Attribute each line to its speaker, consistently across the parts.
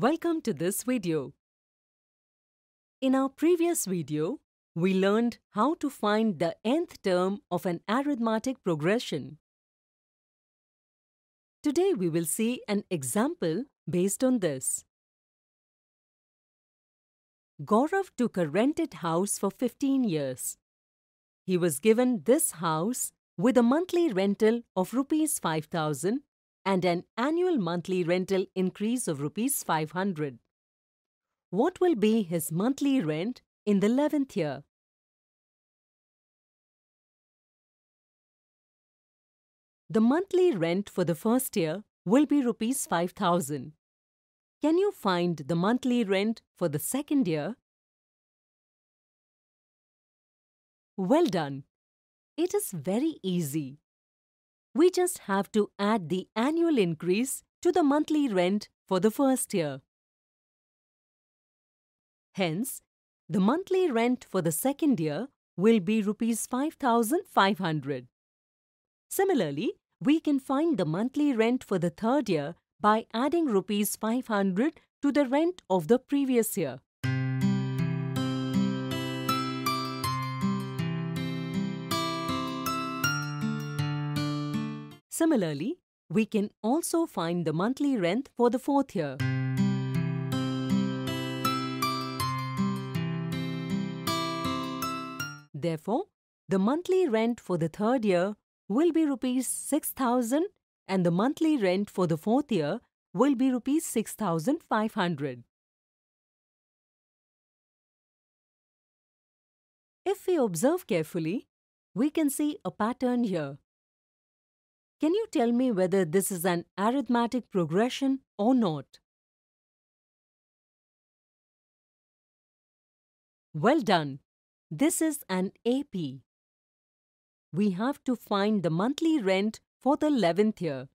Speaker 1: Welcome to this video. In our previous video, we learned how to find the nth term of an arithmetic progression. Today we will see an example based on this. Gaurav took a rented house for 15 years. He was given this house with a monthly rental of rupees 5000 and an annual monthly rental increase of rupees 500. What will be his monthly rent in the 11th year? The monthly rent for the first year will be rupees 5000. Can you find the monthly rent for the second year? Well done. It is very easy. We just have to add the annual increase to the monthly rent for the first year. Hence, the monthly rent for the second year will be rupees 5500. Similarly, we can find the monthly rent for the third year by adding rupees 500 to the rent of the previous year. Similarly, we can also find the monthly rent for the fourth year. Therefore, the monthly rent for the third year will be rupees 6000 and the monthly rent for the fourth year will be rupees 6500. If we observe carefully, we can see a pattern here. Can you tell me whether this is an arithmetic progression or not? Well done! This is an AP. We have to find the monthly rent for the 11th year.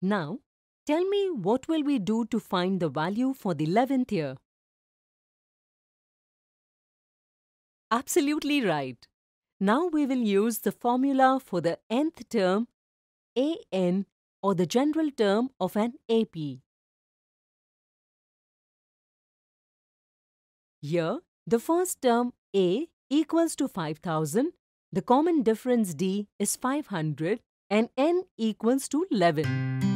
Speaker 1: Now, tell me what will we do to find the value for the 11th year? Absolutely right. Now we will use the formula for the nth term an or the general term of an AP. Here, the first term A equals to 5000, the common difference D is 500 and N equals to 11.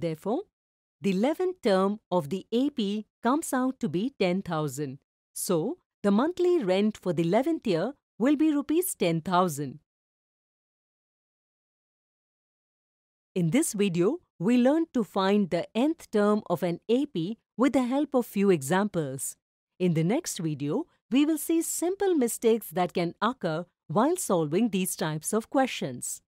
Speaker 1: Therefore, the 11th term of the AP comes out to be 10,000. So, the monthly rent for the 11th year will be rupees 10,000. In this video, we learned to find the nth term of an AP with the help of few examples. In the next video, we will see simple mistakes that can occur while solving these types of questions.